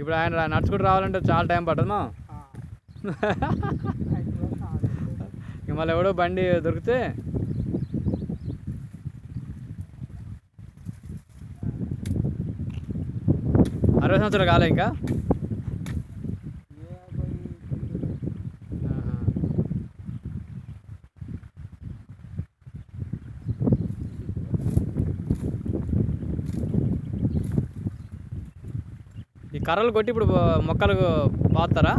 ఇప్పుడు ఆయన నడుచుకుంటూ రావాలంటే చాలా టైం రోజులు. ఇక మళ్ళీ ఎవడో బండి దొరికితే? అరవై సంవత్సరాలు కాలే ఇంకా? ఈ కర్రలు కొట్టి ఇప్పుడు మొక్కలు పాతారా?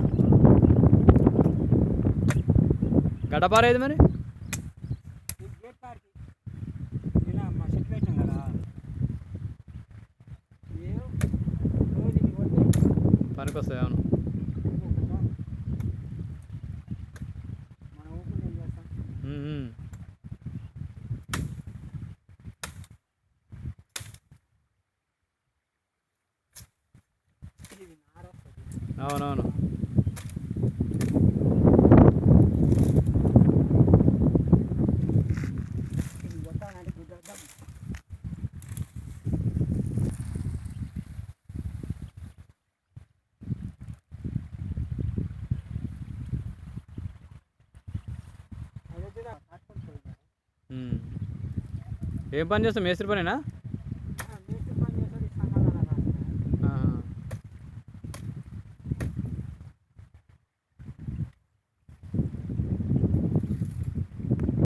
గడపారేది మరి? ఈ గేట్ కాడికి. ఉమ్. ఏం పని చేస్తాం మేస్త్రి పనేనా?